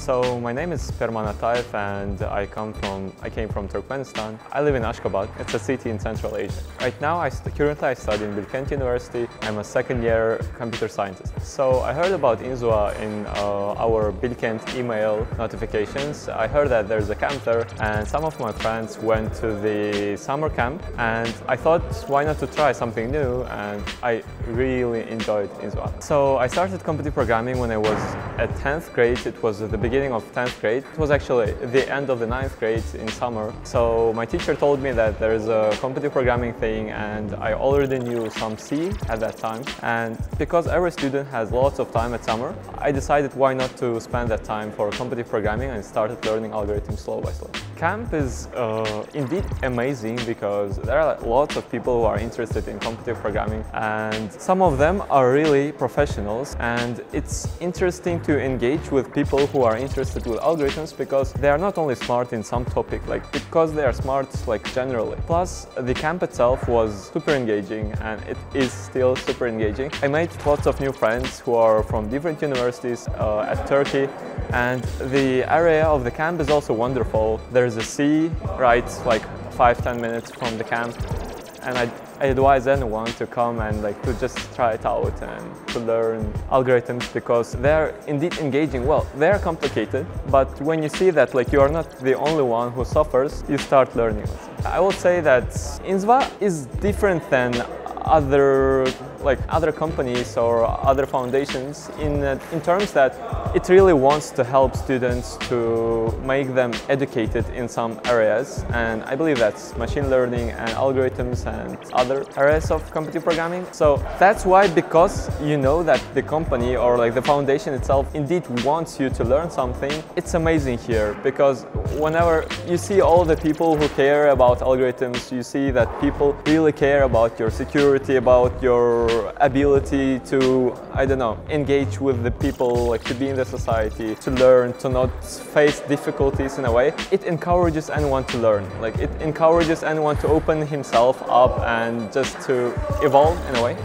So my name is Perman Atayev and I come from I came from Turkmenistan. I live in Ashgabat. It's a city in Central Asia. Right now I currently I study in Bilkent University. I'm a second year computer scientist. So I heard about inzva in uh, our Bilkent email notifications. I heard that there's a camp there and some of my friends went to the summer camp and I thought why not to try something new and I really enjoyed inzva. So I started computer programming when I was at 10th grade. It was the beginning of 10th grade. It was actually the end of the 9th grade in summer. So my teacher told me that there is a computer programming thing and I already knew some C at that time. And because every student has lots of time at summer, I decided why not to spend that time for computer programming and started learning algorithms slow by slow. Camp is uh, indeed amazing because there are lots of people who are interested in computer programming and some of them are really professionals and it's interesting to engage with people who are interested with algorithms because they are not only smart in some topic, like because they are smart like generally. Plus the camp itself was super engaging and it is still super engaging. I made lots of new friends who are from different universities uh, at Turkey and the area of the camp is also wonderful. There's a sea right like 5-10 minutes from the camp and I, I, advise anyone to come and like to just try it out and to learn algorithms because they're indeed engaging. Well, they're complicated, but when you see that like you are not the only one who suffers, you start learning. I would say that inzva is different than other like other companies or other foundations in, uh, in terms that it really wants to help students to make them educated in some areas and I believe that's machine learning and algorithms and other areas of computer programming. So that's why because you know that the company or like the foundation itself indeed wants you to learn something, it's amazing here because whenever you see all the people who care about algorithms, you see that people really care about your security, about your ability to, I don't know, engage with the people, like to be in the society, to learn, to not face difficulties in a way. It encourages anyone to learn. Like it encourages anyone to open himself up and just to evolve in a way.